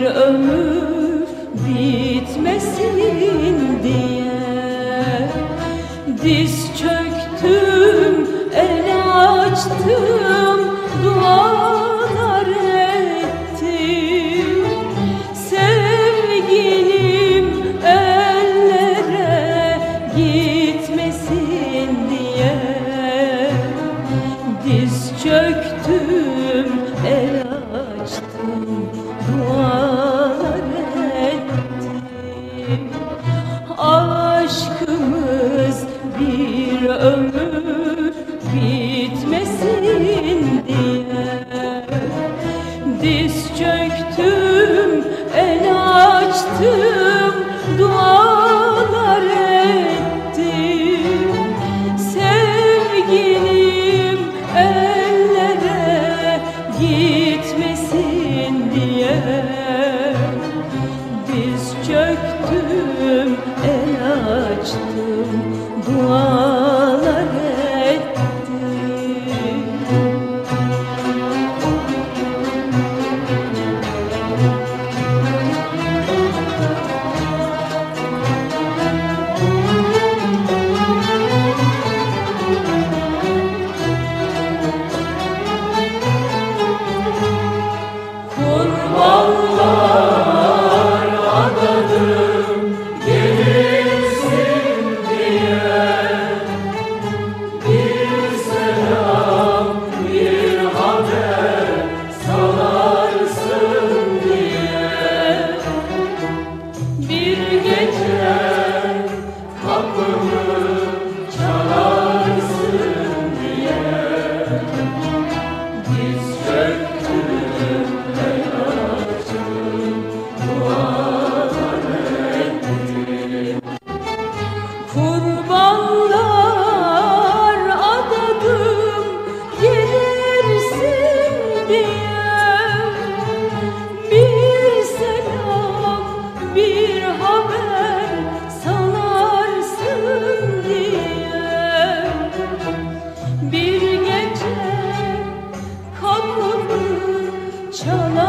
bir ömür bitmesin diye. Diz çöktüm, el açtım, dualar ettim. Sevgilim ellere gitmesin diye. Diz çöktüm, el açtım. bir ömür bitmesin. mùa Cholo.